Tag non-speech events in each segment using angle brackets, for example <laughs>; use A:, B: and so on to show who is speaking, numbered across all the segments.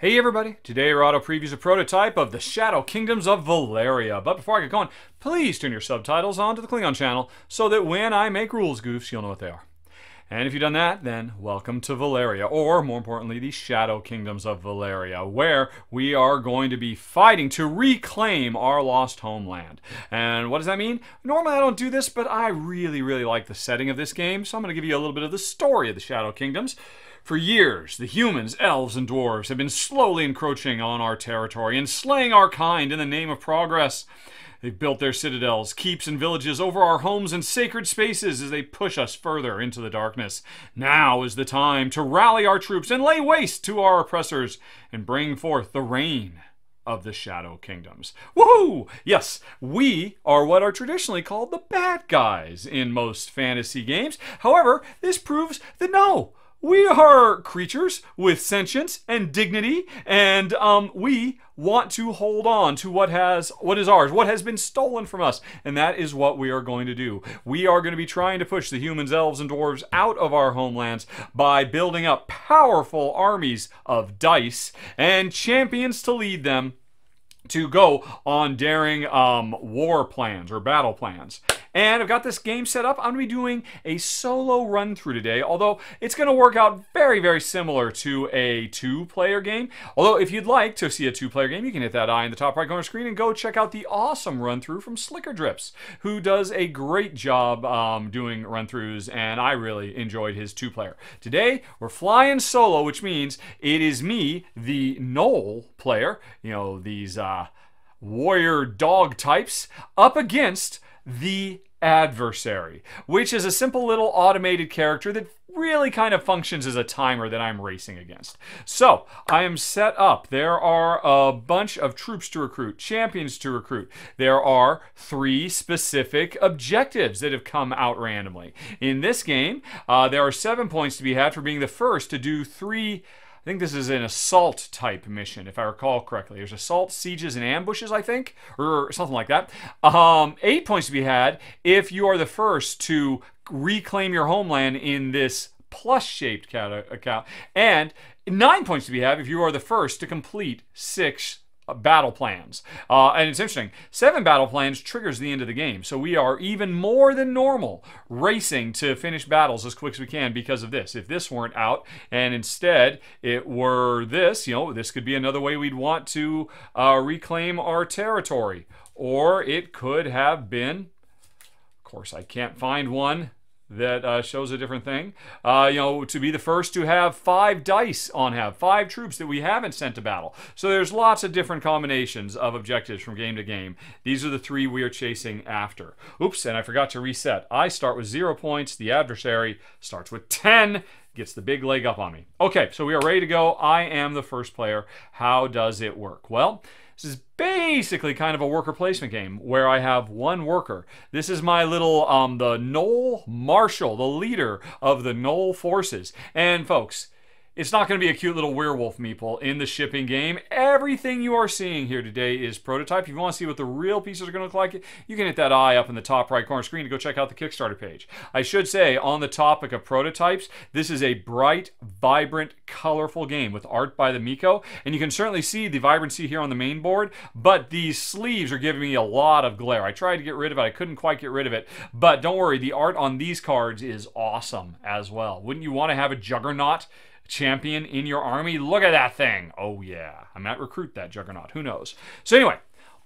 A: Hey everybody, today Rahdo previews a prototype of the Shadow Kingdoms of Valeria. But before I get going, please turn your subtitles on to the Klingon channel so that when I make rules goofs, you'll know what they are. And if you've done that, then welcome to Valeria, or more importantly, the Shadow Kingdoms of Valeria, where we are going to be fighting to reclaim our lost homeland. And what does that mean? Normally I don't do this, but I really, really like the setting of this game, so I'm going to give you a little bit of the story of the Shadow Kingdoms. For years, the humans, elves, and dwarves have been slowly encroaching on our territory and slaying our kind in the name of progress. They've built their citadels, keeps, and villages over our homes and sacred spaces as they push us further into the darkness. Now is the time to rally our troops and lay waste to our oppressors and bring forth the reign of the Shadow Kingdoms. Woohoo! Yes, we are what are traditionally called the bad guys in most fantasy games. However, this proves that no, we are creatures with sentience and dignity, and um, we want to hold on to what has what is ours, what has been stolen from us, and that is what we are going to do. We are going to be trying to push the humans, elves, and dwarves out of our homelands by building up powerful armies of dice and champions to lead them to go on daring um, war plans or battle plans. And I've got this game set up. I'm going to be doing a solo run through today, although it's going to work out very, very similar to a two player game. Although, if you'd like to see a two player game, you can hit that eye in the top right corner screen and go check out the awesome run through from Slickerdrips, who does a great job um, doing run throughs, and I really enjoyed his two player. Today, we're flying solo, which means it is me, the Gnoll player, you know, these uh, warrior dog types, up against the adversary, which is a simple little automated character that really kind of functions as a timer that I'm racing against. So I am set up. There are a bunch of troops to recruit, champions to recruit. There are three specific objectives that have come out randomly. In this game, uh, there are seven points to be had for being the first to do three think this is an assault type mission, if I recall correctly. There's assault, sieges, and ambushes, I think, or something like that. Um, eight points to be had if you are the first to reclaim your homeland in this plus shaped account, and nine points to be had if you are the first to complete six uh, battle plans. Uh, and it's interesting, seven battle plans triggers the end of the game. So we are even more than normal racing to finish battles as quick as we can because of this. If this weren't out and instead it were this, you know, this could be another way we'd want to uh, reclaim our territory. Or it could have been, of course, I can't find one that uh, shows a different thing. Uh, you know, to be the first to have five dice on have, five troops that we haven't sent to battle. So there's lots of different combinations of objectives from game to game. These are the three we are chasing after. Oops, and I forgot to reset. I start with zero points. The adversary starts with 10 gets the big leg up on me. Okay, so we are ready to go. I am the first player. How does it work? Well, this is basically kind of a worker placement game where I have one worker. This is my little, um, the Gnoll Marshal, the leader of the Gnoll forces. And folks, it's not going to be a cute little werewolf meeple in the shipping game. Everything you are seeing here today is prototype. If you want to see what the real pieces are going to look like, you can hit that eye up in the top right corner screen to go check out the Kickstarter page. I should say, on the topic of prototypes, this is a bright, vibrant, colorful game with art by the Mico, and you can certainly see the vibrancy here on the main board, but these sleeves are giving me a lot of glare. I tried to get rid of it. I couldn't quite get rid of it, but don't worry, the art on these cards is awesome as well. Wouldn't you want to have a juggernaut champion in your army. Look at that thing. Oh, yeah. I might recruit that juggernaut. Who knows? So, anyway,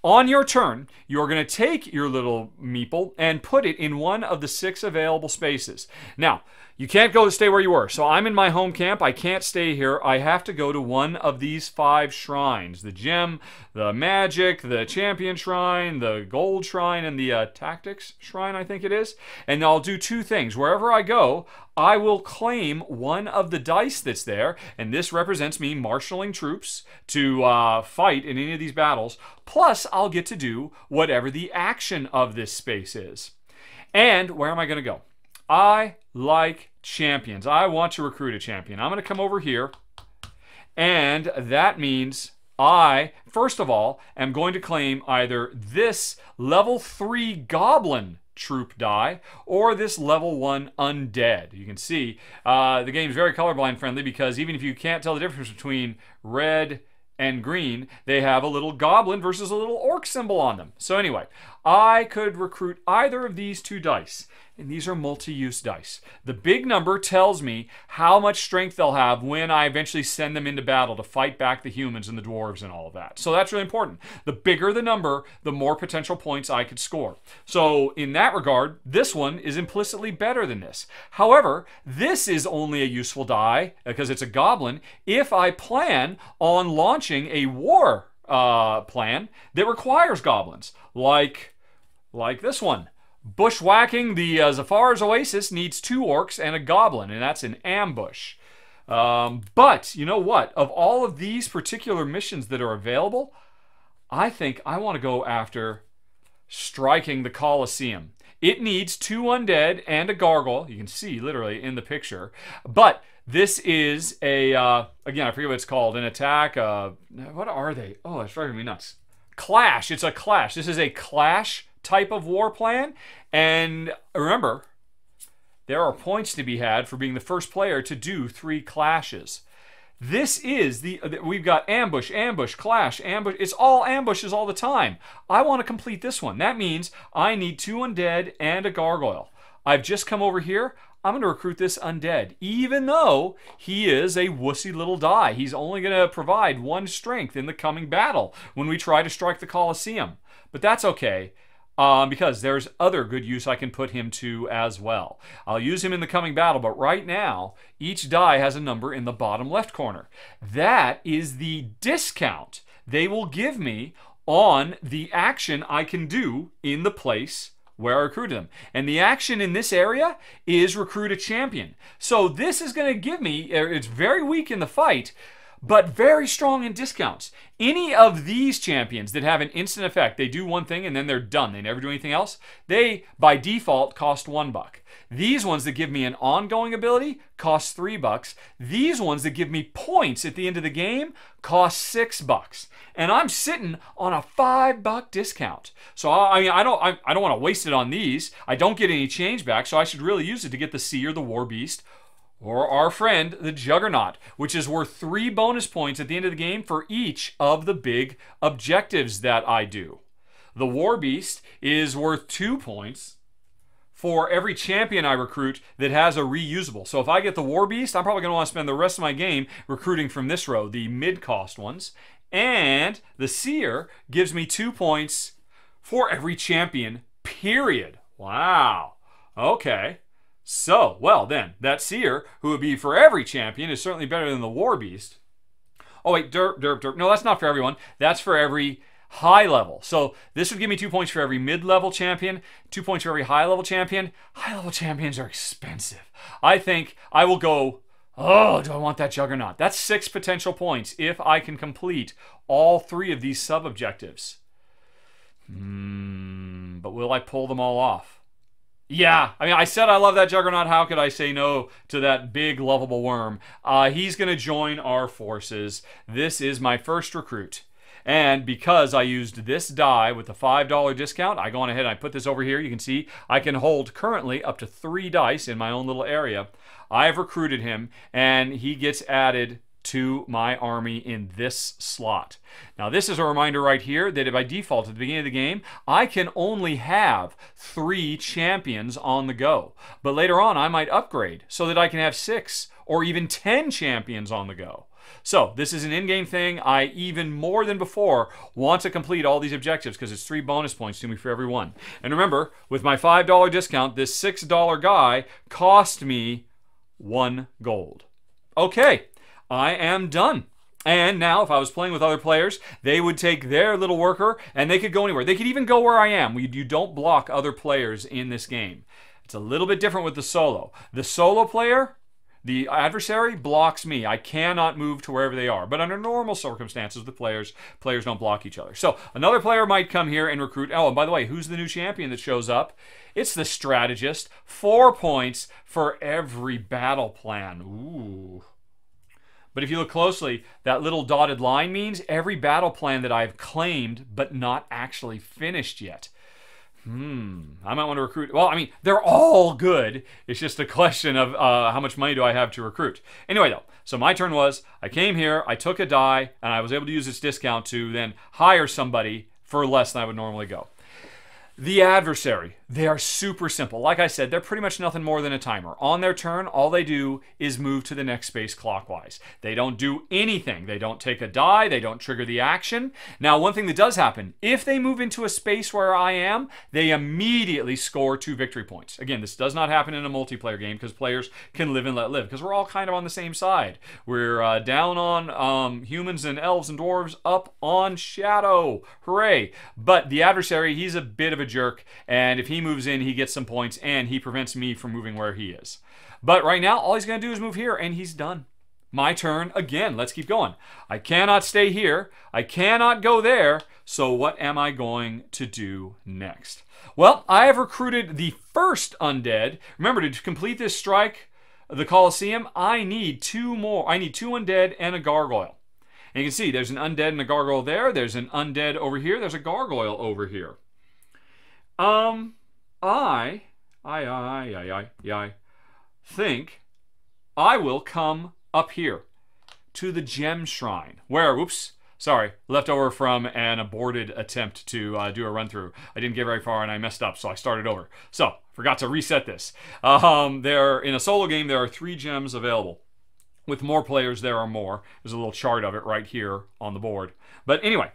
A: on your turn, you're going to take your little meeple and put it in one of the six available spaces. Now, you can't go stay where you were. So I'm in my home camp. I can't stay here. I have to go to one of these five shrines the gem, the magic, the champion shrine, the gold shrine, and the uh, tactics shrine, I think it is. And I'll do two things. Wherever I go, I will claim one of the dice that's there, and this represents me marshaling troops to uh, fight in any of these battles. Plus, I'll get to do whatever the action of this space is. And where am I going to go? I like champions. I want to recruit a champion. I'm going to come over here, and that means I, first of all, am going to claim either this level 3 goblin troop die or this level 1 undead. You can see uh, the game is very colorblind friendly because even if you can't tell the difference between red and green, they have a little goblin versus a little orc symbol on them. So anyway, I could recruit either of these two dice and these are multi-use dice. The big number tells me how much strength they'll have when I eventually send them into battle to fight back the humans and the dwarves and all of that. So that's really important. The bigger the number, the more potential points I could score. So in that regard, this one is implicitly better than this. However, this is only a useful die, because it's a goblin, if I plan on launching a war uh, plan that requires goblins, like, like this one. Bushwhacking the uh, Zafar's Oasis needs two orcs and a goblin, and that's an ambush. Um, but you know what? Of all of these particular missions that are available, I think I want to go after striking the Colosseum. It needs two undead and a gargoyle. You can see literally in the picture. But this is a, uh, again, I forget what it's called, an attack. Uh, what are they? Oh, that's driving me nuts. Clash. It's a clash. This is a clash type of war plan. And remember, there are points to be had for being the first player to do three clashes. This is the, we've got ambush, ambush, clash, ambush. It's all ambushes all the time. I want to complete this one. That means I need two undead and a gargoyle. I've just come over here. I'm going to recruit this undead, even though he is a wussy little die. He's only going to provide one strength in the coming battle when we try to strike the Colosseum. But that's okay um, because there's other good use I can put him to as well. I'll use him in the coming battle, but right now, each die has a number in the bottom left corner. That is the discount they will give me on the action I can do in the place where I recruited them. And the action in this area is recruit a champion. So this is going to give me, er, it's very weak in the fight, but very strong in discounts. Any of these champions that have an instant effect, they do one thing and then they're done. They never do anything else. They, by default, cost one buck. These ones that give me an ongoing ability cost three bucks. These ones that give me points at the end of the game cost six bucks. And I'm sitting on a five buck discount. So I, I mean, I don't, I, I don't want to waste it on these. I don't get any change back, so I should really use it to get the Seer, or the War Beast, or our friend, the Juggernaut, which is worth three bonus points at the end of the game for each of the big objectives that I do. The War Beast is worth two points for every champion I recruit that has a reusable. So if I get the War Beast, I'm probably going to want to spend the rest of my game recruiting from this row, the mid-cost ones. And the Seer gives me two points for every champion, period. Wow. Okay. So, well then, that Seer, who would be for every champion, is certainly better than the War Beast. Oh wait, derp, derp, derp. No, that's not for everyone. That's for every high level. So this would give me two points for every mid-level champion, two points for every high-level champion. High-level champions are expensive. I think I will go, oh, do I want that Juggernaut? That's six potential points if I can complete all three of these sub-objectives. Hmm, but will I pull them all off? Yeah, I mean, I said I love that Juggernaut. How could I say no to that big, lovable worm? Uh, he's going to join our forces. This is my first recruit. And because I used this die with the $5 discount, I go on ahead and I put this over here. You can see I can hold currently up to three dice in my own little area. I've recruited him, and he gets added to my army in this slot. Now this is a reminder right here that by default at the beginning of the game, I can only have three champions on the go. But later on I might upgrade so that I can have six or even 10 champions on the go. So this is an in-game thing. I even more than before want to complete all these objectives because it's three bonus points to me for every one. And remember, with my $5 discount, this $6 guy cost me one gold. Okay, I am done. And now, if I was playing with other players, they would take their little worker and they could go anywhere. They could even go where I am. You don't block other players in this game. It's a little bit different with the solo. The solo player, the adversary blocks me. I cannot move to wherever they are. But under normal circumstances, the players players don't block each other. So another player might come here and recruit. Oh, and by the way, who's the new champion that shows up? It's the strategist. Four points for every battle plan. Ooh. But if you look closely, that little dotted line means every battle plan that I've claimed but not actually finished yet. Hmm, I might want to recruit. Well, I mean, they're all good. It's just a question of uh, how much money do I have to recruit. Anyway, though, so my turn was I came here, I took a die, and I was able to use this discount to then hire somebody for less than I would normally go. The adversary, they are super simple. Like I said, they're pretty much nothing more than a timer. On their turn, all they do is move to the next space clockwise. They don't do anything. They don't take a die, they don't trigger the action. Now, one thing that does happen, if they move into a space where I am, they immediately score two victory points. Again, this does not happen in a multiplayer game because players can live and let live because we're all kind of on the same side. We're uh, down on um, humans and elves and dwarves, up on shadow. Hooray! But the adversary, he's a bit of a jerk, and if he moves in, he gets some points, and he prevents me from moving where he is. But right now, all he's going to do is move here, and he's done. My turn again. Let's keep going. I cannot stay here. I cannot go there. So what am I going to do next? Well, I have recruited the first undead. Remember, to complete this strike, the Colosseum, I need two more. I need two undead and a gargoyle. And you can see there's an undead and a gargoyle there. There's an undead over here. There's a gargoyle over here. Um, I, I, I, I, I, I think I will come up here to the gem shrine where, whoops, sorry, left over from an aborted attempt to uh, do a run through. I didn't get very far and I messed up, so I started over. So, forgot to reset this. Um, there, in a solo game, there are three gems available. With more players, there are more. There's a little chart of it right here on the board. But anyway,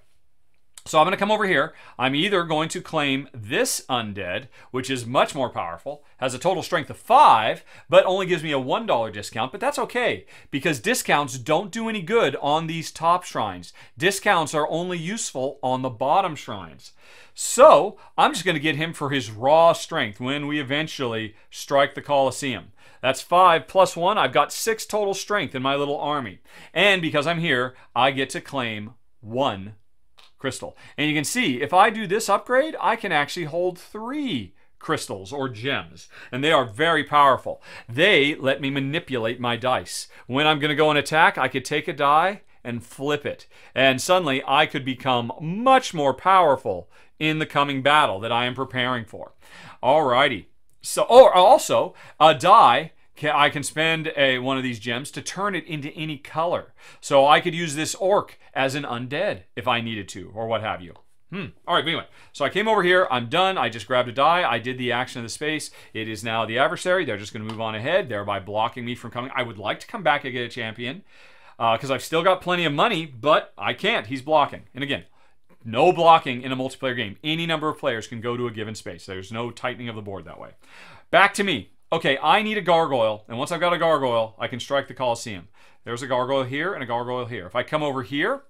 A: so I'm going to come over here. I'm either going to claim this undead, which is much more powerful, has a total strength of 5, but only gives me a $1 discount, but that's okay, because discounts don't do any good on these top shrines. Discounts are only useful on the bottom shrines. So I'm just going to get him for his raw strength when we eventually strike the Colosseum. That's 5 plus 1. I've got 6 total strength in my little army. And because I'm here, I get to claim 1 crystal. And you can see if I do this upgrade, I can actually hold three crystals or gems, and they are very powerful. They let me manipulate my dice. When I'm going to go and attack, I could take a die and flip it, and suddenly I could become much more powerful in the coming battle that I am preparing for. Alrighty. So, or also, a die I can spend a one of these gems to turn it into any color. So I could use this orc as an undead if I needed to, or what have you. Hmm. All right, but anyway, so I came over here. I'm done. I just grabbed a die. I did the action of the space. It is now the adversary. They're just going to move on ahead, thereby blocking me from coming. I would like to come back and get a champion because uh, I've still got plenty of money, but I can't. He's blocking. And again, no blocking in a multiplayer game. Any number of players can go to a given space. There's no tightening of the board that way. Back to me okay, I need a gargoyle, and once I've got a gargoyle, I can strike the Colosseum. There's a gargoyle here and a gargoyle here. If I come over here,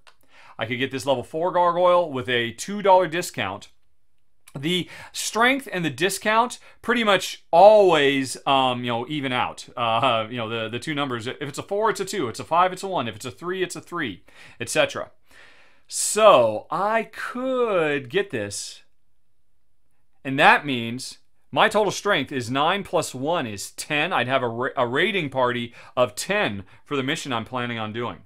A: I could get this level 4 gargoyle with a $2 discount. The strength and the discount pretty much always, um, you know, even out. Uh, you know, the, the two numbers. If it's a 4, it's a 2. It's a 5, it's a 1. If it's a 3, it's a 3, etc. So, I could get this. And that means my total strength is 9 plus 1 is 10. I'd have a, ra a raiding party of 10 for the mission I'm planning on doing.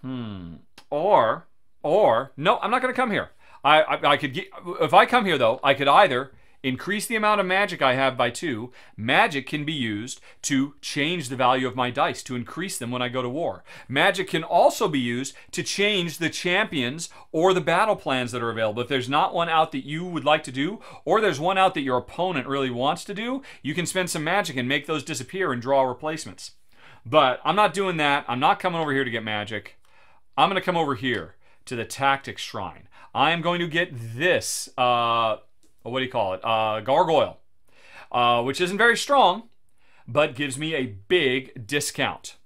A: Hmm. Or, or, no, I'm not going to come here. I, I, I could get, if I come here though, I could either increase the amount of magic I have by two, magic can be used to change the value of my dice, to increase them when I go to war. Magic can also be used to change the champions or the battle plans that are available. If there's not one out that you would like to do, or there's one out that your opponent really wants to do, you can spend some magic and make those disappear and draw replacements. But I'm not doing that. I'm not coming over here to get magic. I'm going to come over here to the Tactics Shrine. I am going to get this uh, what do you call it? Uh, gargoyle, uh, which isn't very strong, but gives me a big discount.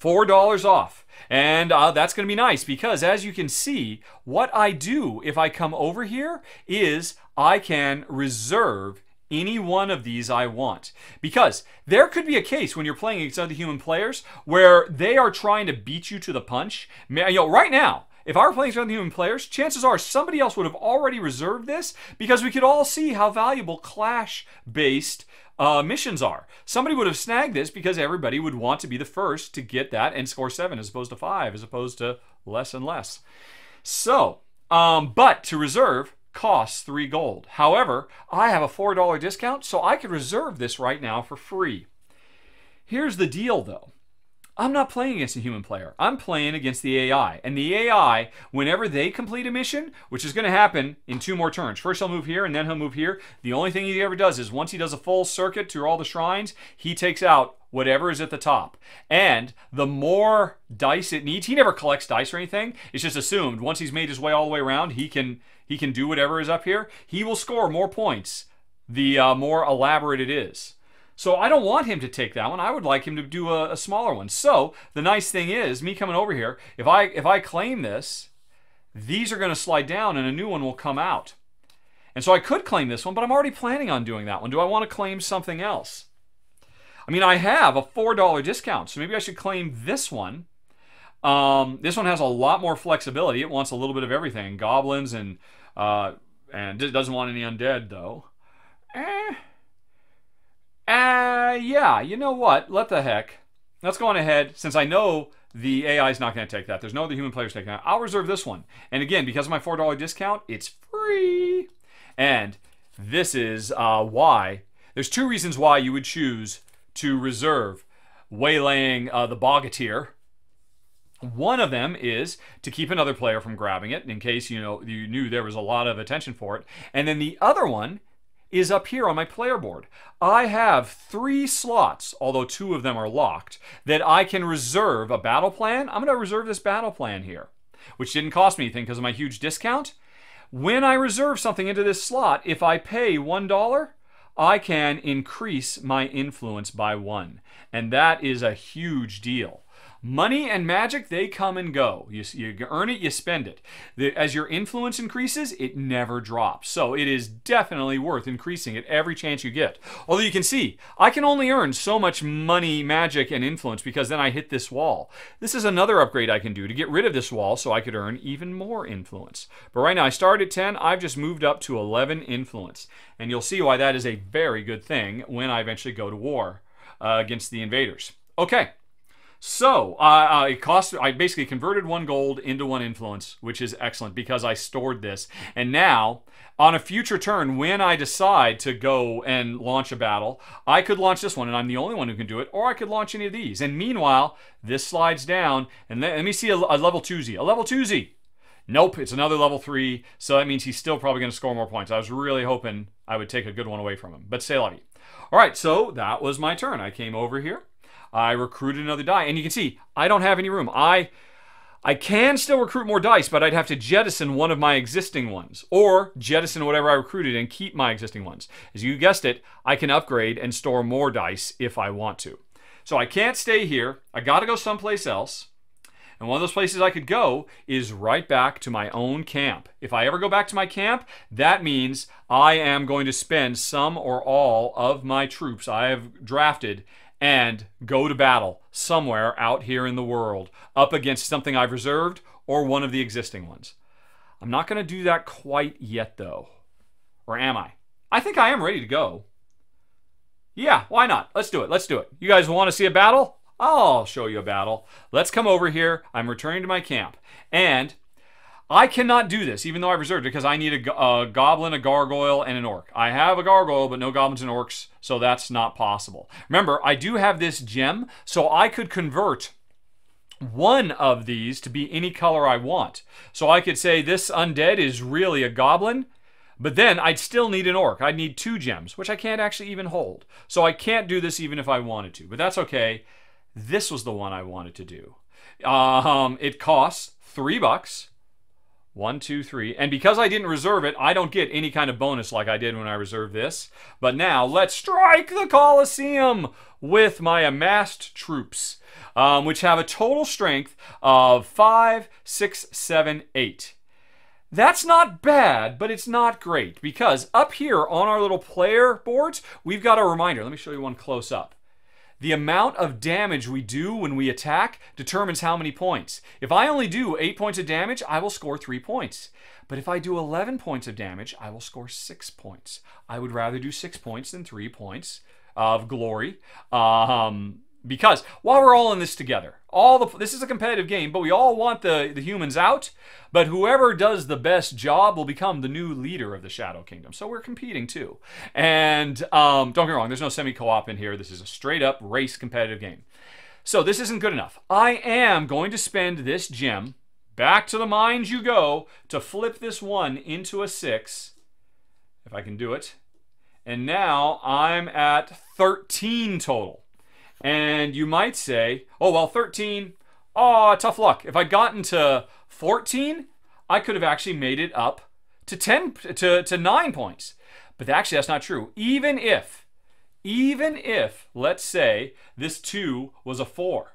A: $4 off. And uh, that's going to be nice because as you can see, what I do if I come over here is I can reserve any one of these I want. Because there could be a case when you're playing against other human players where they are trying to beat you to the punch. You know, right now, if I were playing against human players, chances are somebody else would have already reserved this because we could all see how valuable clash-based uh, missions are. Somebody would have snagged this because everybody would want to be the first to get that and score seven as opposed to five, as opposed to less and less. So, um, but to reserve costs three gold. However, I have a $4 discount, so I could reserve this right now for free. Here's the deal though. I'm not playing against a human player. I'm playing against the AI. And the AI, whenever they complete a mission, which is going to happen in two more turns. First he'll move here and then he'll move here. The only thing he ever does is once he does a full circuit to all the shrines, he takes out whatever is at the top. And the more dice it needs, he never collects dice or anything. It's just assumed once he's made his way all the way around, he can he can do whatever is up here. He will score more points the uh, more elaborate it is. So I don't want him to take that one. I would like him to do a, a smaller one. So the nice thing is, me coming over here, if I if I claim this, these are going to slide down and a new one will come out. And so I could claim this one, but I'm already planning on doing that one. Do I want to claim something else? I mean, I have a $4 discount, so maybe I should claim this one. Um, this one has a lot more flexibility. It wants a little bit of everything. Goblins and, uh, and it doesn't want any undead, though. Eh. Yeah, you know what? Let the heck. Let's go on ahead. Since I know the AI is not going to take that, there's no other human players taking that, I'll reserve this one. And again, because of my $4 discount, it's free. And this is uh, why. There's two reasons why you would choose to reserve waylaying uh, the Bogatyr. One of them is to keep another player from grabbing it in case you know you knew there was a lot of attention for it. And then the other one is up here on my player board. I have three slots, although two of them are locked, that I can reserve a battle plan. I'm going to reserve this battle plan here, which didn't cost me anything because of my huge discount. When I reserve something into this slot, if I pay $1, I can increase my influence by one. And that is a huge deal. Money and magic, they come and go. You, you earn it, you spend it. The, as your influence increases, it never drops. So it is definitely worth increasing it every chance you get. Although you can see, I can only earn so much money, magic, and influence because then I hit this wall. This is another upgrade I can do to get rid of this wall so I could earn even more influence. But right now, I started at 10. I've just moved up to 11 influence. And you'll see why that is a very good thing when I eventually go to war uh, against the invaders. Okay. So uh, uh, it cost. I basically converted one gold into one influence, which is excellent because I stored this. And now, on a future turn, when I decide to go and launch a battle, I could launch this one, and I'm the only one who can do it, or I could launch any of these. And meanwhile, this slides down, and let, let me see a, a level two Z. A level two Z. Nope, it's another level three, so that means he's still probably going to score more points. I was really hoping I would take a good one away from him, but say vie. All right, so that was my turn. I came over here. I recruited another die. And you can see, I don't have any room. I I can still recruit more dice, but I'd have to jettison one of my existing ones, or jettison whatever I recruited and keep my existing ones. As you guessed it, I can upgrade and store more dice if I want to. So I can't stay here. I got to go someplace else. And one of those places I could go is right back to my own camp. If I ever go back to my camp, that means I am going to spend some or all of my troops I have drafted and go to battle somewhere out here in the world up against something I've reserved or one of the existing ones. I'm not going to do that quite yet, though. Or am I? I think I am ready to go. Yeah, why not? Let's do it. Let's do it. You guys want to see a battle? I'll show you a battle. Let's come over here. I'm returning to my camp. And I cannot do this, even though I've reserved it, because I need a, a, goblin, a gargoyle, and an orc. I have a gargoyle, but no goblins and orcs, so that's not possible. Remember, I do have this gem, so I could convert one of these to be any color I want. So I could say this undead is really a goblin, but then I'd still need an orc. I'd need two gems, which I can't actually even hold. So I can't do this even if I wanted to, but that's okay. This was the one I wanted to do. Um, it costs three bucks. One, two, three. And because I didn't reserve it, I don't get any kind of bonus like I did when I reserved this. But now, let's strike the Colosseum with my amassed troops, um, which have a total strength of five, six, seven, eight. That's not bad, but it's not great because up here on our little player boards, we've got a reminder. Let me show you one close up. The amount of damage we do when we attack determines how many points. If I only do 8 points of damage, I will score 3 points. But if I do 11 points of damage, I will score 6 points. I would rather do 6 points than 3 points of glory. Um, because while we're all in this together, all the this is a competitive game, but we all want the, the humans out. But whoever does the best job will become the new leader of the Shadow Kingdom. So we're competing too. And um, don't get me wrong, there's no semi co-op in here. This is a straight up race competitive game. So this isn't good enough. I am going to spend this gem back to the mines you go to flip this one into a six, if I can do it. And now I'm at 13 total. And you might say, oh, well, 13, oh, tough luck. If I'd gotten to 14, I could have actually made it up to 10 to, to 9 points. But actually, that's not true. Even if, even if, let's say, this 2 was a 4,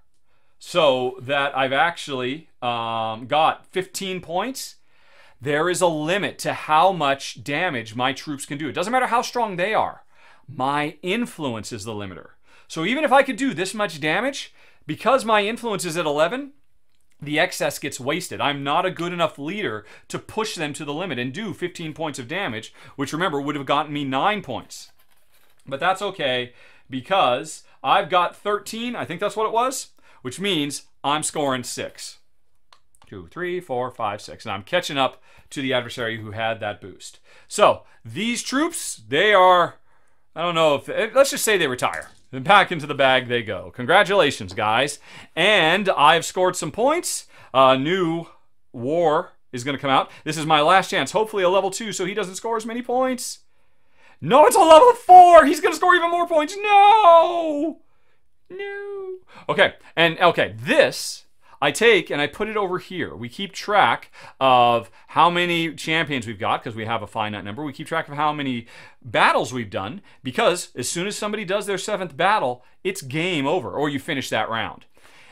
A: so that I've actually um, got 15 points, there is a limit to how much damage my troops can do. It doesn't matter how strong they are. My influence is the limiter. So even if I could do this much damage, because my influence is at 11, the excess gets wasted. I'm not a good enough leader to push them to the limit and do 15 points of damage, which remember would have gotten me 9 points. But that's okay because I've got 13, I think that's what it was, which means I'm scoring 6. 2, 3, 4, 5, 6. And I'm catching up to the adversary who had that boost. So these troops, they are, I don't know if, eh, let's just say they retire. Back into the bag they go. Congratulations, guys. And I've scored some points. A new war is going to come out. This is my last chance. Hopefully a level 2 so he doesn't score as many points. No, it's a level 4! He's going to score even more points. No! No. Okay, and okay, this I take and I put it over here. We keep track of how many champions we've got because we have a finite number. We keep track of how many battles we've done because as soon as somebody does their seventh battle, it's game over or you finish that round.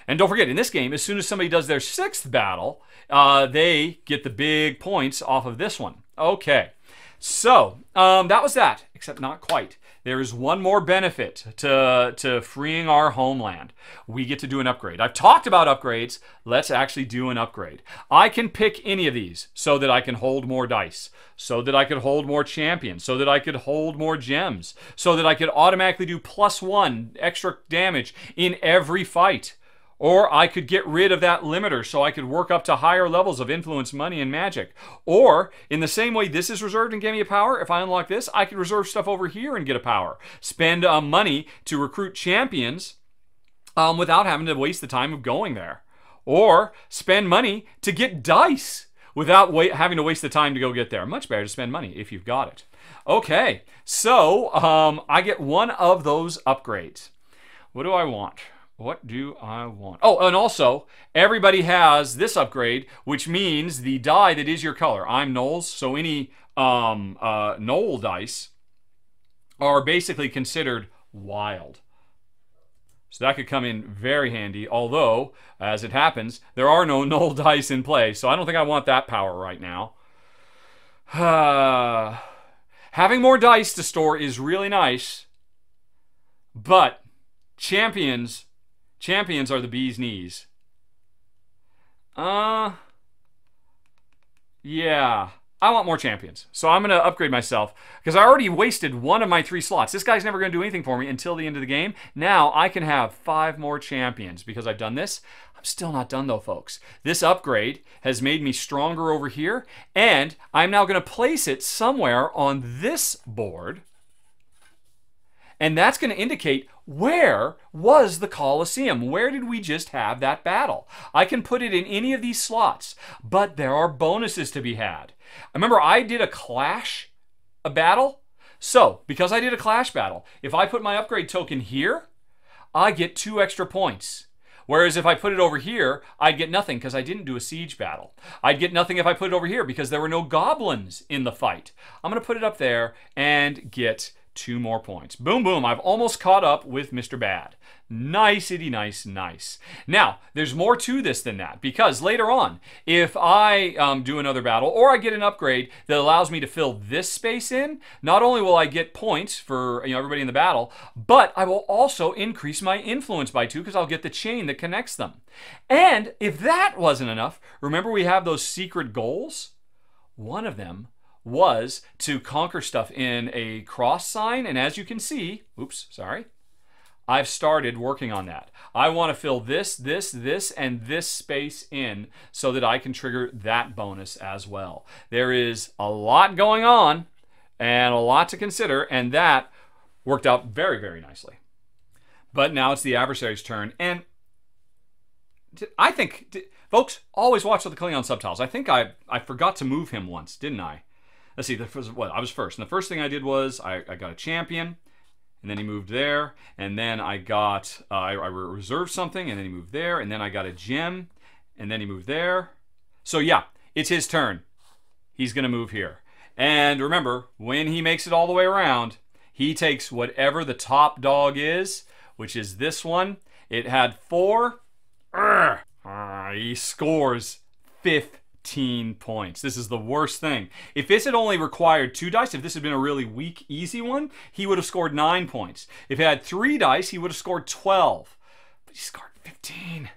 A: And don't forget, in this game, as soon as somebody does their sixth battle, uh, they get the big points off of this one. Okay, so um, that was that, except not quite there is one more benefit to, to freeing our homeland. We get to do an upgrade. I've talked about upgrades. Let's actually do an upgrade. I can pick any of these so that I can hold more dice, so that I could hold more champions, so that I could hold more gems, so that I could automatically do plus one extra damage in every fight. Or I could get rid of that limiter so I could work up to higher levels of influence, money, and magic. Or, in the same way this is reserved and give me a power, if I unlock this, I could reserve stuff over here and get a power. Spend uh, money to recruit champions um, without having to waste the time of going there. Or spend money to get dice without having to waste the time to go get there. Much better to spend money if you've got it. Okay, so um, I get one of those upgrades. What do I want? What do I want? Oh, and also, everybody has this upgrade, which means the die that is your color. I'm Gnolls, so any um, uh, Gnoll dice are basically considered wild. So that could come in very handy, although, as it happens, there are no <laughs> Gnoll dice in play, so I don't think I want that power right now. <sighs> Having more dice to store is really nice, but champions Champions are the bee's knees. Uh, yeah. I want more champions. So I'm going to upgrade myself because I already wasted one of my three slots. This guy's never going to do anything for me until the end of the game. Now I can have five more champions because I've done this. I'm still not done though, folks. This upgrade has made me stronger over here and I'm now going to place it somewhere on this board and that's going to indicate where was the Colosseum? Where did we just have that battle? I can put it in any of these slots, but there are bonuses to be had. Remember, I did a clash a battle. So, because I did a clash battle, if I put my upgrade token here, I get two extra points. Whereas if I put it over here, I'd get nothing because I didn't do a siege battle. I'd get nothing if I put it over here because there were no goblins in the fight. I'm going to put it up there and get two more points. Boom, boom. I've almost caught up with Mr. Bad. Nice, itty, nice, nice. Now, there's more to this than that because later on, if I um, do another battle or I get an upgrade that allows me to fill this space in, not only will I get points for you know everybody in the battle, but I will also increase my influence by two because I'll get the chain that connects them. And if that wasn't enough, remember we have those secret goals? One of them was to conquer stuff in a cross sign, and as you can see, oops, sorry, I've started working on that. I want to fill this, this, this, and this space in so that I can trigger that bonus as well. There is a lot going on and a lot to consider, and that worked out very, very nicely. But now it's the adversary's turn, and I think, folks, always watch the Klingon subtitles. I think I, I forgot to move him once, didn't I? Let's see, the first, what, I was first. And the first thing I did was I, I got a champion and then he moved there, and then I got uh, I, I reserved something, and then he moved there, and then I got a gem, and then he moved there. So yeah, it's his turn. He's gonna move here, and remember when he makes it all the way around, he takes whatever the top dog is, which is this one. It had four. Uh, he scores fifth 15 points. This is the worst thing. If this had only required two dice, if this had been a really weak, easy one, he would have scored nine points. If he had three dice, he would have scored 12. But he scored 15.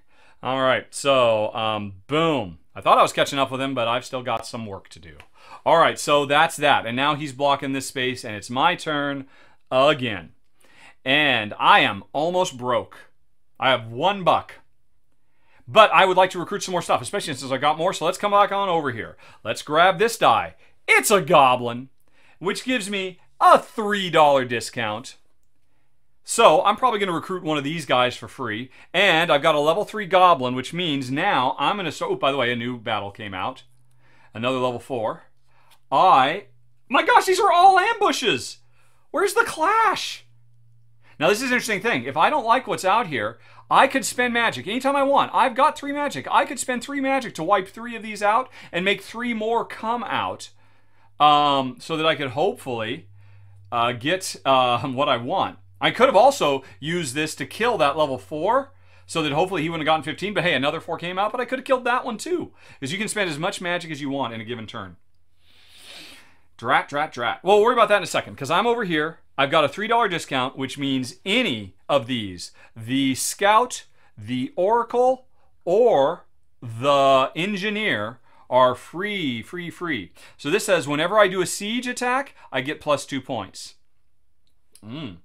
A: All right, so um, boom. I thought I was catching up with him, but I've still got some work to do. All right, so that's that. And now he's blocking this space, and it's my turn again. And I am almost broke. I have one buck. But I would like to recruit some more stuff, especially since I got more. So let's come back on over here. Let's grab this die. It's a goblin, which gives me a $3 discount. So I'm probably going to recruit one of these guys for free. And I've got a level 3 goblin, which means now I'm going to start... Oh, by the way, a new battle came out. Another level 4. I... My gosh, these are all ambushes! Where's the clash? Now, this is an interesting thing. If I don't like what's out here, I could spend magic anytime I want. I've got three magic. I could spend three magic to wipe three of these out and make three more come out um, so that I could hopefully uh, get uh, <laughs> what I want. I could have also used this to kill that level 4 so that hopefully he wouldn't have gotten 15. But hey, another 4 came out, but I could have killed that one too. Because you can spend as much magic as you want in a given turn. Drat, drat, drat. We'll worry about that in a second because I'm over here I've got a $3 discount, which means any of these, the Scout, the Oracle, or the Engineer, are free, free, free. So this says whenever I do a siege attack, I get plus two points. Mm.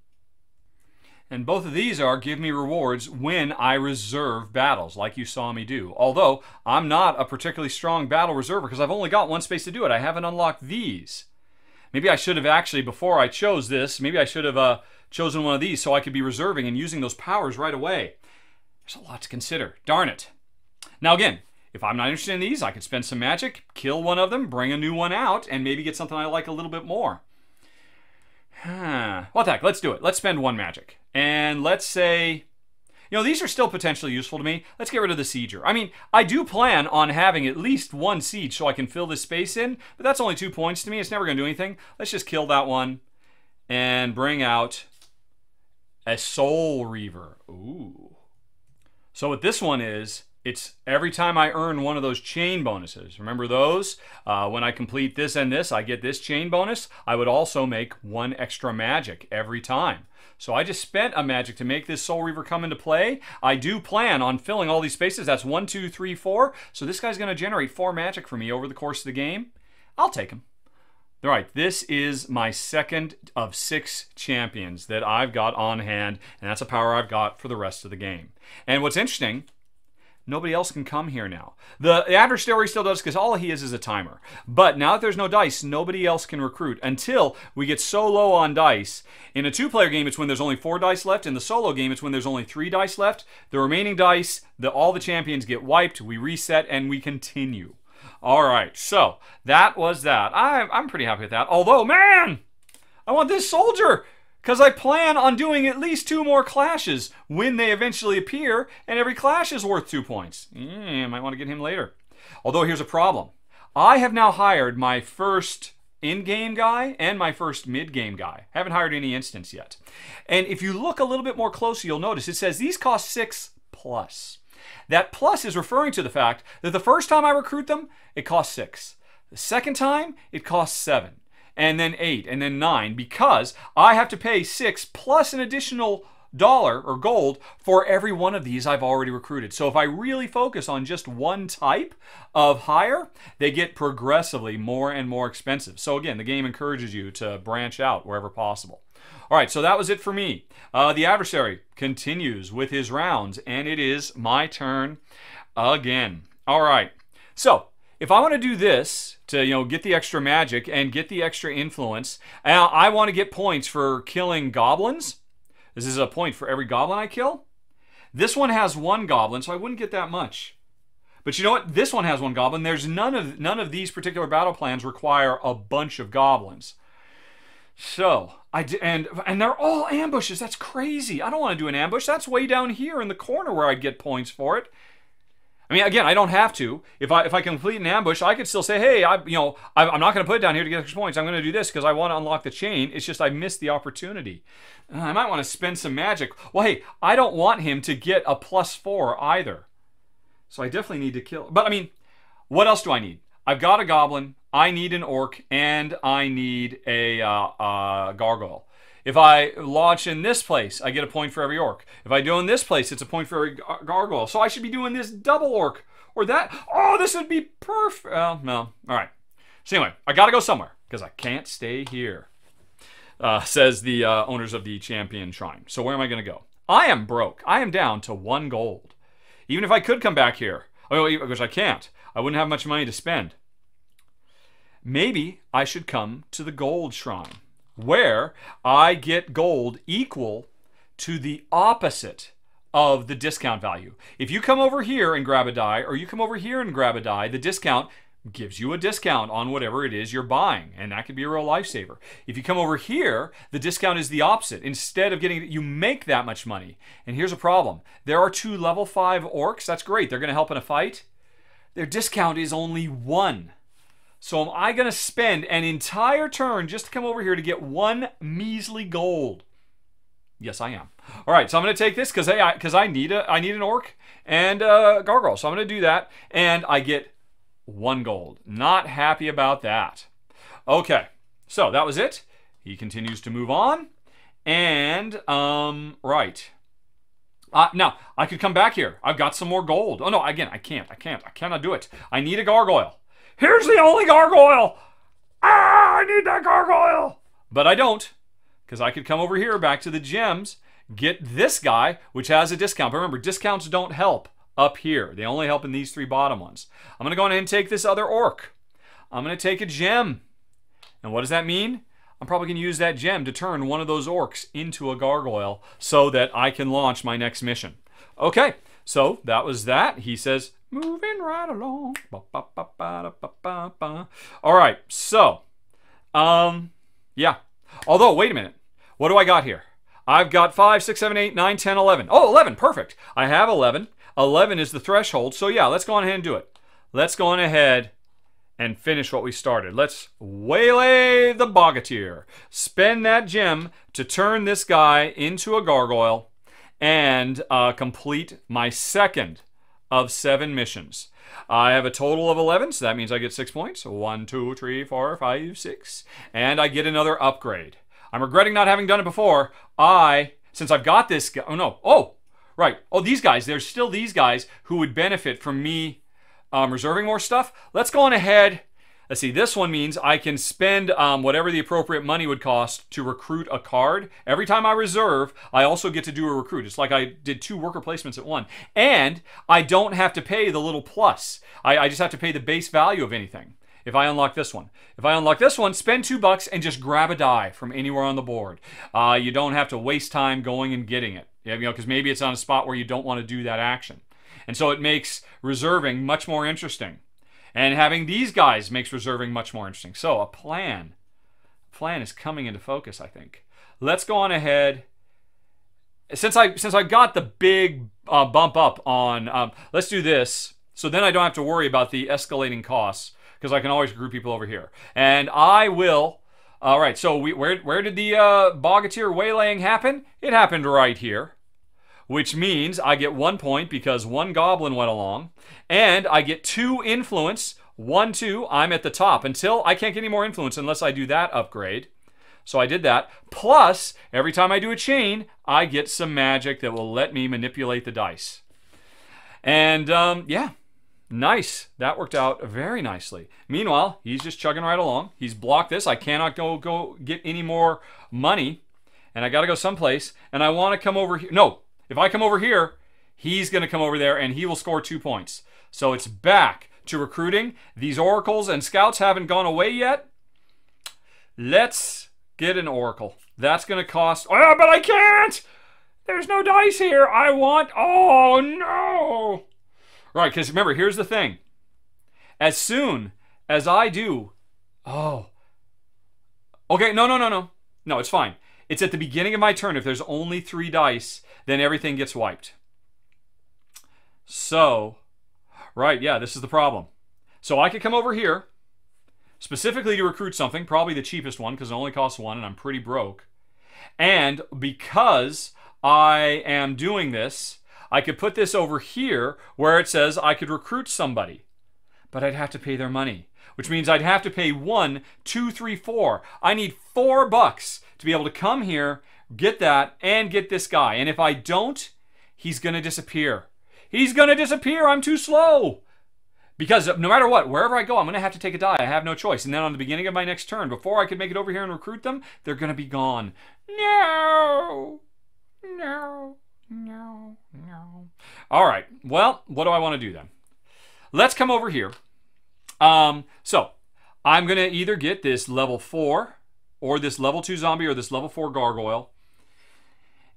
A: And both of these are give me rewards when I reserve battles, like you saw me do. Although I'm not a particularly strong battle reserver because I've only got one space to do it. I haven't unlocked these. Maybe I should have actually, before I chose this, maybe I should have uh, chosen one of these so I could be reserving and using those powers right away. There's a lot to consider. Darn it. Now again, if I'm not interested in these, I could spend some magic, kill one of them, bring a new one out, and maybe get something I like a little bit more. <sighs> what the heck, let's do it. Let's spend one magic. And let's say you know, these are still potentially useful to me. Let's get rid of the Sieger. I mean, I do plan on having at least one siege so I can fill this space in, but that's only two points to me. It's never going to do anything. Let's just kill that one and bring out a Soul Reaver. Ooh. So what this one is, it's every time I earn one of those chain bonuses. Remember those? Uh, when I complete this and this, I get this chain bonus. I would also make one extra magic every time. So I just spent a magic to make this Soul Reaver come into play. I do plan on filling all these spaces. That's one, two, three, four. So this guy's going to generate four magic for me over the course of the game. I'll take him. All right, this is my second of six champions that I've got on hand, and that's a power I've got for the rest of the game. And what's interesting Nobody else can come here now. The, the adversary still does because all he is is a timer. But now that there's no dice, nobody else can recruit until we get so low on dice. In a two-player game, it's when there's only four dice left. In the solo game, it's when there's only three dice left. The remaining dice, the, all the champions get wiped. We reset and we continue. All right, so that was that. I, I'm pretty happy with that. Although, man, I want this soldier. Because I plan on doing at least two more clashes when they eventually appear, and every clash is worth two points. Mm, might want to get him later. Although here's a problem. I have now hired my first in-game guy and my first mid-game guy. Haven't hired any instance yet. And if you look a little bit more closely, you'll notice it says these cost six plus. That plus is referring to the fact that the first time I recruit them, it costs six. The second time, it costs seven, and then eight, and then nine, because I have to pay six plus an additional dollar or gold for every one of these I've already recruited. So if I really focus on just one type of hire, they get progressively more and more expensive. So again, the game encourages you to branch out wherever possible. All right, so that was it for me. Uh, the adversary continues with his rounds, and it is my turn again. All right, so if I want to do this to you know get the extra magic and get the extra influence, I want to get points for killing goblins. This is a point for every goblin I kill. This one has one goblin, so I wouldn't get that much. But you know what? This one has one goblin. There's none of none of these particular battle plans require a bunch of goblins. So I d- and and they're all ambushes. That's crazy. I don't want to do an ambush. That's way down here in the corner where I'd get points for it. I mean, again, I don't have to. If I if I complete an ambush, I could still say, hey, I you know I'm not going to put it down here to get extra points. I'm going to do this because I want to unlock the chain. It's just I missed the opportunity. Uh, I might want to spend some magic. Well, hey, I don't want him to get a plus four either. So I definitely need to kill. But I mean, what else do I need? I've got a goblin. I need an orc, and I need a uh, uh, gargoyle. If I launch in this place, I get a point for every orc. If I do in this place, it's a point for every gar- gargoyle. So I should be doing this double orc or that. Oh, this would be perfect. Well, no. All right. So anyway, I got to go somewhere because I can't stay here, uh, says the uh, owners of the champion shrine. So where am I going to go? I am broke. I am down to one gold. Even if I could come back here, oh, which I can't, I wouldn't have much money to spend. Maybe I should come to the gold shrine where I get gold equal to the opposite of the discount value. If you come over here and grab a die, or you come over here and grab a die, the discount gives you a discount on whatever it is you're buying, and that could be a real lifesaver. If you come over here, the discount is the opposite. Instead of getting, you make that much money. And here's a problem there are two level 5 orcs, that's great, they're going to help in a fight. Their discount is only one. So am I going to spend an entire turn just to come over here to get one measly gold? Yes, I am. All right, so I'm going to take this because hey, because I, I, need a I need an orc and a gargoyle. So I'm going to do that, and I get one gold. Not happy about that. Okay, so that was it. He continues to move on, and um, right. Uh, now I could come back here. I've got some more gold. Oh no, again, I can't. I can't. I cannot do it. I need a gargoyle. Here's the only gargoyle. Ah, I need that gargoyle. But I don't, because I could come over here back to the gems, get this guy, which has a discount. But remember, discounts don't help up here. They only help in these three bottom ones. I'm going to go ahead and take this other orc. I'm going to take a gem. And what does that mean? I'm probably going to use that gem to turn one of those orcs into a gargoyle so that I can launch my next mission. Okay, so that was that. He says, Moving right along. All right, so, um, yeah. Although, wait a minute. What do I got here? I've got 5, 6, 7, 8, 9, 10, 11. Oh, 11, perfect. I have 11. 11 is the threshold, so yeah, let's go on ahead and do it. Let's go on ahead and finish what we started. Let's waylay the Bogatyr. Spend that gem to turn this guy into a gargoyle and uh, complete my second of seven missions. I have a total of 11, so that means I get six points. One, two, three, four, five, six. And I get another upgrade. I'm regretting not having done it before. I, since I've got this, oh no, oh, right. Oh, these guys, there's still these guys who would benefit from me um, reserving more stuff. Let's go on ahead Let's see, this one means I can spend um, whatever the appropriate money would cost to recruit a card. Every time I reserve, I also get to do a recruit. It's like I did two worker placements at one. And I don't have to pay the little plus. I, I just have to pay the base value of anything if I unlock this one. If I unlock this one, spend two bucks and just grab a die from anywhere on the board. Uh, you don't have to waste time going and getting it. You know, because maybe it's on a spot where you don't want to do that action. And so it makes reserving much more interesting. And having these guys makes reserving much more interesting. So a plan. Plan is coming into focus, I think. Let's go on ahead. Since I since I got the big uh, bump up on, um, let's do this. So then I don't have to worry about the escalating costs because I can always group people over here. And I will. All right, so we, where, where did the uh, Bogatyr waylaying happen? It happened right here, which means I get one point because one goblin went along, and I get two influence. One, two, I'm at the top until I can't get any more influence unless I do that upgrade. So I did that. Plus, every time I do a chain, I get some magic that will let me manipulate the dice. And um, yeah, Nice. That worked out very nicely. Meanwhile, he's just chugging right along. He's blocked this. I cannot go go get any more money. And I got to go someplace. And I want to come over here. No, if I come over here, he's going to come over there and he will score two points. So it's back to recruiting. These oracles and scouts haven't gone away yet. Let's get an oracle. That's going to cost. Oh, but I can't! There's no dice here. I want. Oh, no! Right, because remember, here's the thing. As soon as I do, oh, okay, no, no, no, no, no, it's fine. It's at the beginning of my turn. If there's only three dice, then everything gets wiped. So, right, yeah, this is the problem. So I could come over here, specifically to recruit something, probably the cheapest one because it only costs one and I'm pretty broke. And because I am doing this, I could put this over here where it says I could recruit somebody, but I'd have to pay their money, which means I'd have to pay one, two, three, four. I need four bucks to be able to come here, get that, and get this guy. And if I don't, he's going to disappear. He's going to disappear. I'm too slow. Because no matter what, wherever I go, I'm going to have to take a die. I have no choice. And then on the beginning of my next turn, before I could make it over here and recruit them, they're going to be gone. No! No! No, no. All right. Well, what do I want to do then? Let's come over here. Um, so I'm going to either get this level 4 or this level 2 zombie or this level 4 gargoyle.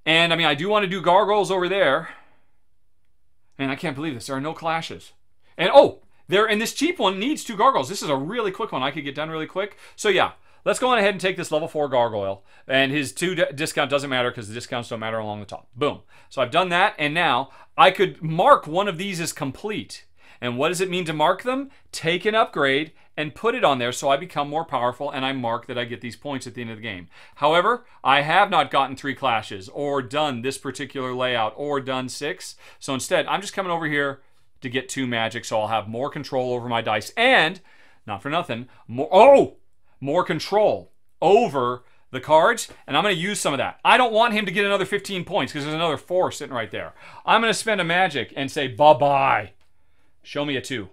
A: And I mean, I do want to do gargoyles over there. And I can't believe this. There are no clashes. And oh, there and this cheap one needs two gargoyles. This is a really quick one. I could get done really quick. So yeah, Let's go on ahead and take this level 4 Gargoyle. And his 2 discount doesn't matter because the discounts don't matter along the top. Boom. So I've done that, and now I could mark one of these as complete. And what does it mean to mark them? Take an upgrade and put it on there so I become more powerful and I mark that I get these points at the end of the game. However, I have not gotten three clashes or done this particular layout or done six. So instead, I'm just coming over here to get two magic so I'll have more control over my dice and, not for nothing, more. Oh! more control over the cards, and I'm going to use some of that. I don't want him to get another 15 points because there's another four sitting right there. I'm going to spend a magic and say bye-bye. Show me a two.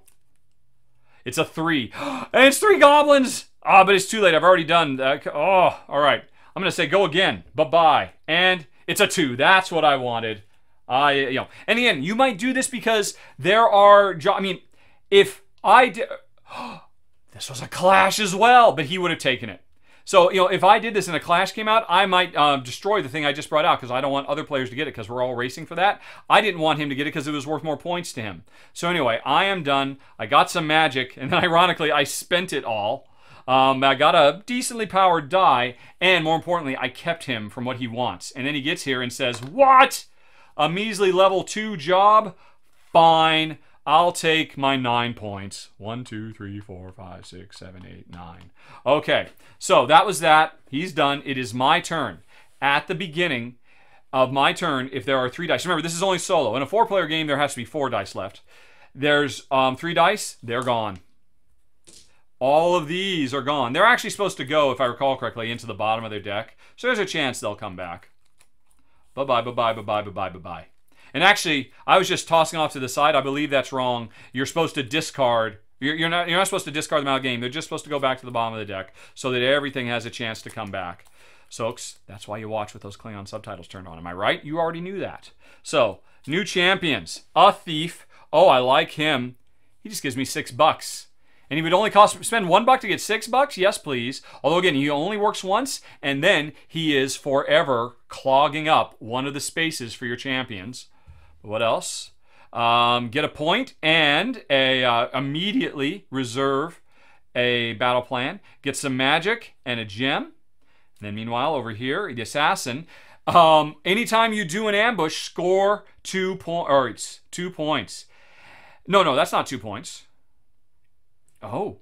A: It's a three. <gasps> and it's three goblins! Ah, oh, but it's too late. I've already done that. Oh, all right. I'm going to say go again. Bye-bye. And it's a two. That's what I wanted. I, you know. And again, you might do this because there are, I mean, if I did... <gasps> This was a clash as well, but he would have taken it. So, you know, if I did this and a clash came out, I might uh, destroy the thing I just brought out because I don't want other players to get it because we're all racing for that. I didn't want him to get it because it was worth more points to him. So anyway, I am done. I got some magic, <laughs> and then ironically, I spent it all. Um, I got a decently powered die, and more importantly, I kept him from what he wants. And then he gets here and says, What? A measly level 2 job? Fine. I'll take my nine points. One, two, three, four, five, six, seven, eight, nine. Okay, so that was that. He's done. It is my turn. At the beginning of my turn, if there are three dice, remember this is only solo. In a four-player game, there has to be four dice left. There's um, three dice. They're gone. All of these are gone. They're actually supposed to go, if I recall correctly, into the bottom of their deck. So there's a chance they'll come back. Bye-bye, bye-bye, bye-bye, bye-bye, bye-bye. And actually, I was just tossing off to the side. I believe that's wrong. You're supposed to discard. You're, you're not. You're not supposed to discard them out of the game. They're just supposed to go back to the bottom of the deck so that everything has a chance to come back. So that's why you watch with those Klingon subtitles turned on. Am I right? You already knew that. So new champions. A thief. Oh, I like him. He just gives me six bucks. And he would only cost spend one buck to get six bucks? Yes, please. Although again, he only works once, and then he is forever clogging up one of the spaces for your champions. What else? Um, get a point and a uh, immediately reserve a battle plan. Get some magic and a gem. And then meanwhile, over here, the assassin. Um, anytime you do an ambush, score two points. Two points. No, no, that's not two points. Oh,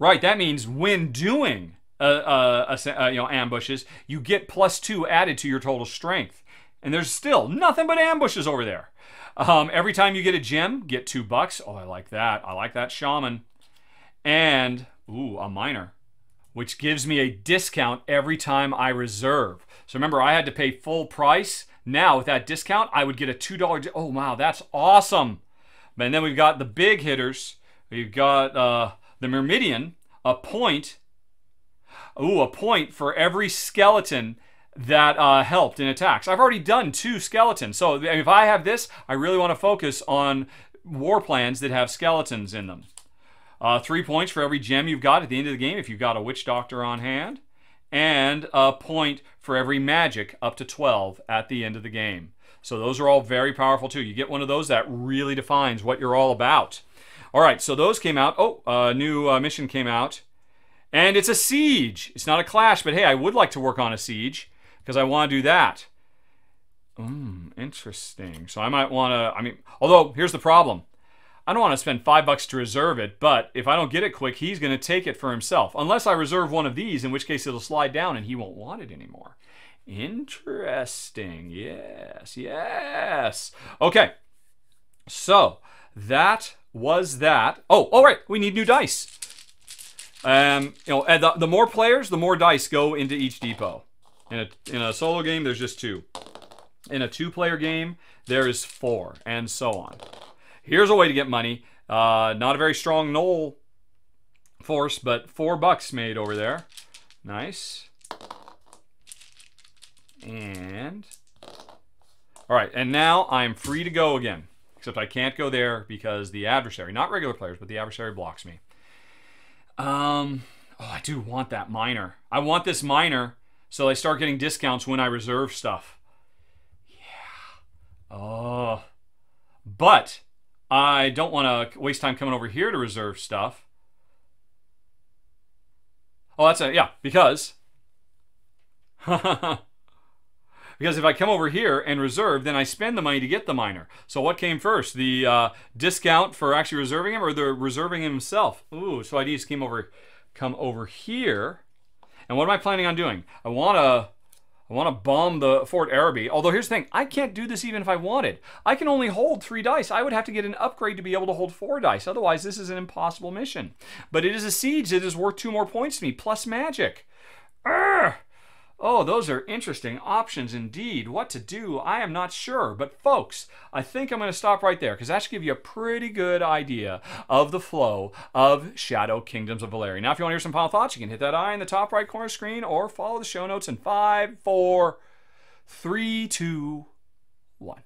A: Right, that means when doing uh, uh, uh, you know ambushes, you get plus two added to your total strength. And there's still nothing but ambushes over there. Um, every time you get a gem, get two bucks. Oh, I like that. I like that shaman. And, ooh, a miner, which gives me a discount every time I reserve. So remember, I had to pay full price. Now, with that discount, I would get a $2. Oh, wow, that's awesome. And then we've got the big hitters. We've got uh, the Myrmidian, a point. Ooh, a point for every skeleton that uh, helped in attacks. I've already done two skeletons. So if I have this, I really want to focus on war plans that have skeletons in them. Uh, three points for every gem you've got at the end of the game if you've got a witch doctor on hand. And a point for every magic up to 12 at the end of the game. So those are all very powerful too. You get one of those that really defines what you're all about. All right, so those came out. Oh, a new uh, mission came out. And it's a siege. It's not a clash, but hey, I would like to work on a siege because I want to do that. Hmm, interesting. So I might want to, I mean, although here's the problem. I don't want to spend five bucks to reserve it, but if I don't get it quick, he's going to take it for himself. Unless I reserve one of these, in which case it'll slide down and he won't want it anymore. Interesting. Yes, yes. Okay. So that was that. Oh, all right. We need new dice. Um, you know, the, the more players, the more dice go into each depot. In a, in a solo game, there's just two. In a two-player game, there is four, and so on. Here's a way to get money. Uh, not a very strong Gnoll force, but four bucks made over there. Nice. And... Alright, and now I'm free to go again. Except I can't go there because the adversary, not regular players, but the adversary blocks me. Um, oh, I do want that miner. I want this miner so I start getting discounts when I reserve stuff. Yeah. Oh. But I don't want to waste time coming over here to reserve stuff. Oh, that's it. Yeah, because. <laughs> because if I come over here and reserve, then I spend the money to get the miner. So what came first? The uh, discount for actually reserving him or the reserving himself? Ooh, so I just came over, come over here and what am I planning on doing? I want to I want to bomb the Fort Araby. Although here's the thing, I can't do this even if I wanted. I can only hold three dice. I would have to get an upgrade to be able to hold four dice. Otherwise, this is an impossible mission. But it is a siege that is worth two more points to me, plus magic. Urgh! Oh, those are interesting options indeed. What to do, I am not sure. But folks, I think I'm going to stop right there because that should give you a pretty good idea of the flow of Shadow Kingdoms of Valeria. Now, if you want to hear some final thoughts, you can hit that eye in the top right corner screen or follow the show notes in five, four, three, two, one.